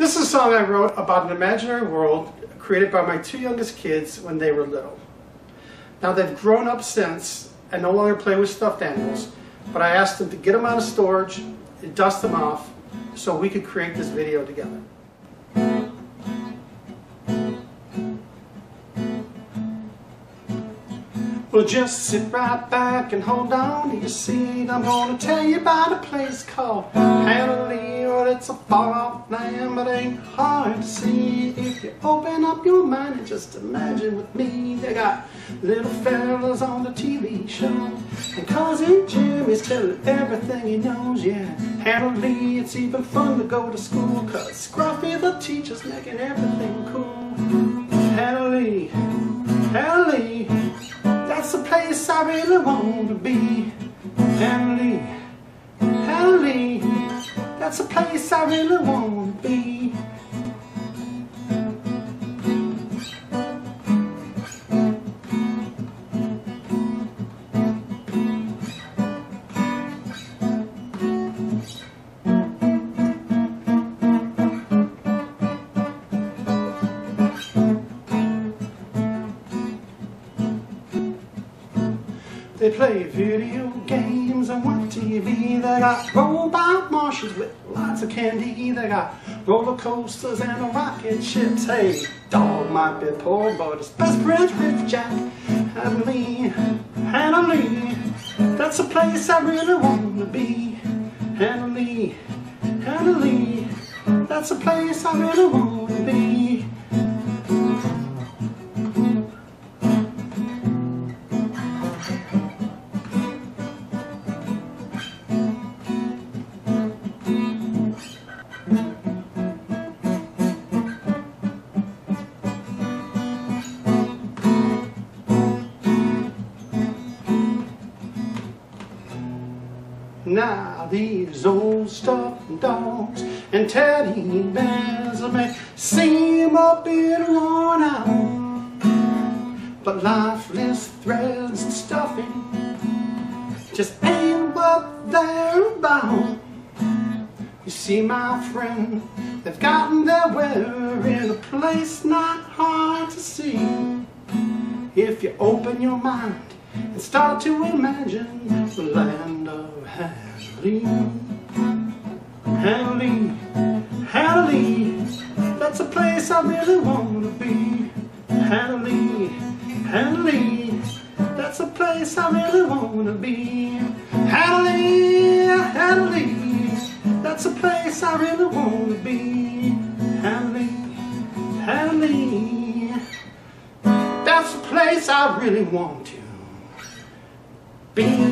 This is a song I wrote about an imaginary world created by my two youngest kids when they were little. Now they've grown up since and no longer play with stuffed animals, but I asked them to get them out of storage, and dust them off, so we could create this video together. Well, just sit right back and hold on to your seat. I'm gonna tell you about a place called HanEli. Well, it's a far off land, but ain't hard to see. If you open up your mind and just imagine with me, they got little fellas on the TV show. And Cousin Jim is telling everything he knows, yeah. HanEli, it's even fun to go to school, cause Scruffy the teacher's making everything cool. HanEli, HanEli. That's the place I really want to be. HanEli, HanEli. That's the place I really want to be. They play video games and watch TV. They got robot marshes with lots of candy. They got roller coasters and rocket ships. Hey, dog might be poor, but his best friend's with Jack. and HanEli, HanEli, that's a place I really want to be. HanEli, HanEli, that's a place I really want to be. Now these old stuffed dogs and teddy bears may seem a bit worn out, but lifeless threads and stuffing just ain't what they're about. You see, my friend, they've gotten their weather in a place not hard to see. If you open your mind and start to imagine the land of HanEli. HanEli, HanEli, that's a place I really want to be. HanEli, HanEli, that's a place I really want to be. HanEli, HanEli, that's a place I really want to be. HanEli, HanEli, that's a place I really want to be.